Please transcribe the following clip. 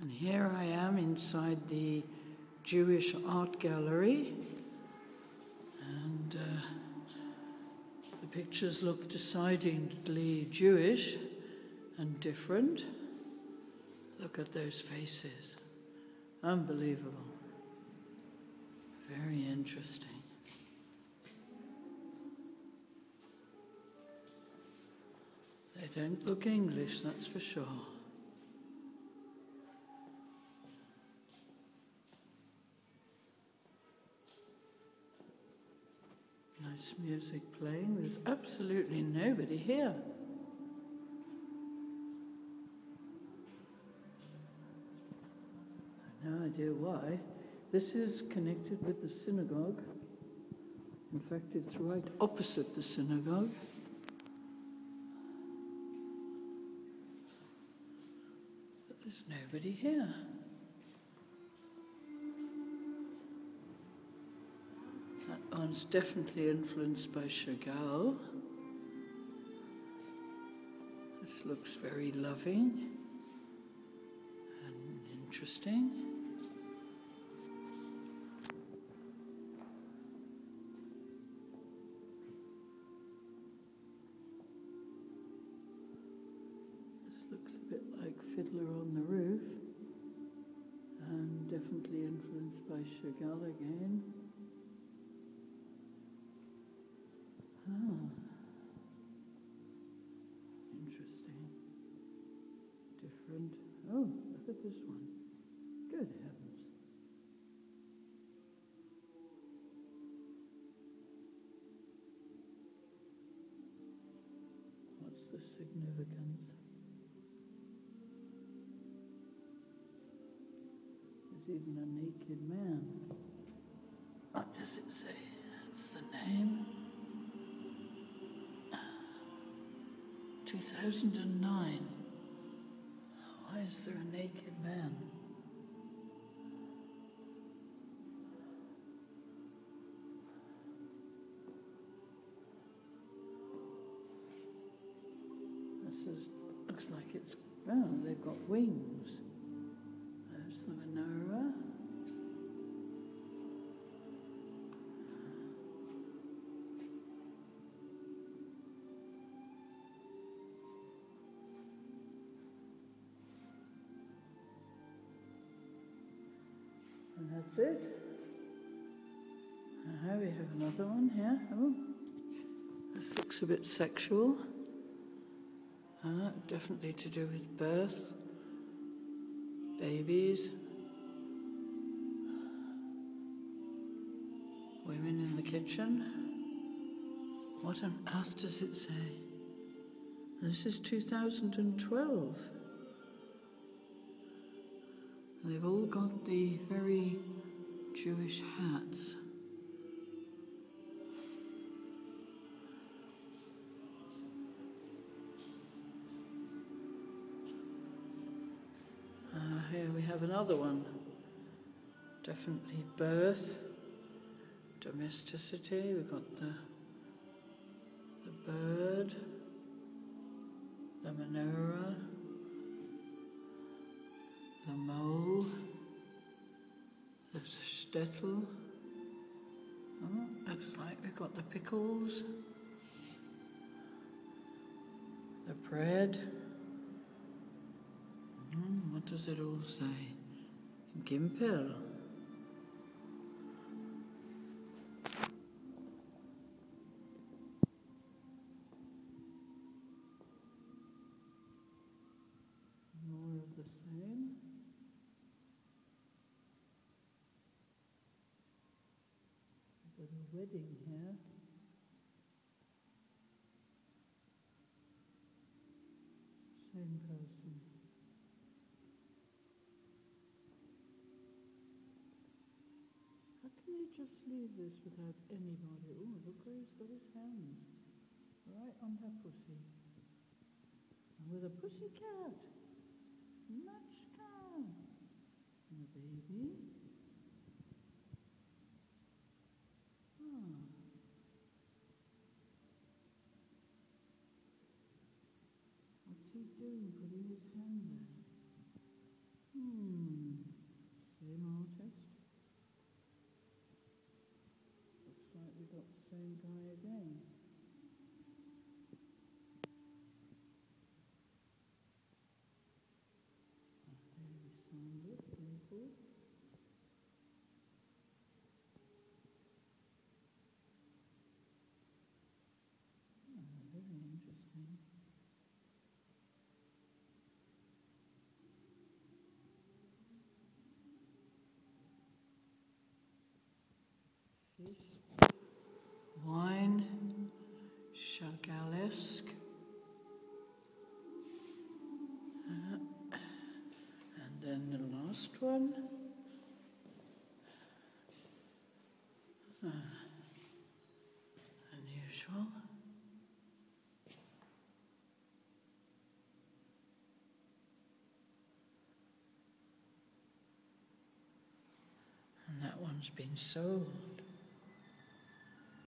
And here I am inside the Jewish Art Gallery, and uh, the pictures look decidedly Jewish and different. Look at those faces. Unbelievable. Very interesting. They don't look English, that's for sure. Nice music playing. There's absolutely nobody here. No idea why. This is connected with the synagogue. In fact, it's right opposite the synagogue. But there's nobody here. One's definitely influenced by Chagall. This looks very loving and interesting. This looks a bit like Fiddler on the Roof, and definitely influenced by Chagall again. Different. Oh, look at this one. Good heavens. What's the significance? There's even a naked man. What does it say? That's the name. Ah. 2009. Is there a naked man? This is, looks like it's, oh, they've got wings. That's it. Uh, we have another one here. Oh, this looks a bit sexual. Uh, definitely to do with birth, babies, women in the kitchen. What on earth does it say? This is 2012. They've all got the very Jewish hats. Uh, here we have another one. Definitely birth, domesticity. We've got the the bird, the menorah the mole, the shtetl. Oh, looks like we've got the pickles, the bread. Mm, what does it all say? Gimpel. Wedding here. Same person. How can they just leave this without anybody? Oh, look where he's got his hand. Right on her pussy. And with a pussy cat. Machka. And a baby. He doing putting his hand there? Hmm. Same artist. Looks like we got the same guy again. Ah, There we signed it, label. Ah, very interesting. Fish. Wine. Chagallesque. Uh, and then the last one. Uh, unusual. And that one's been sold.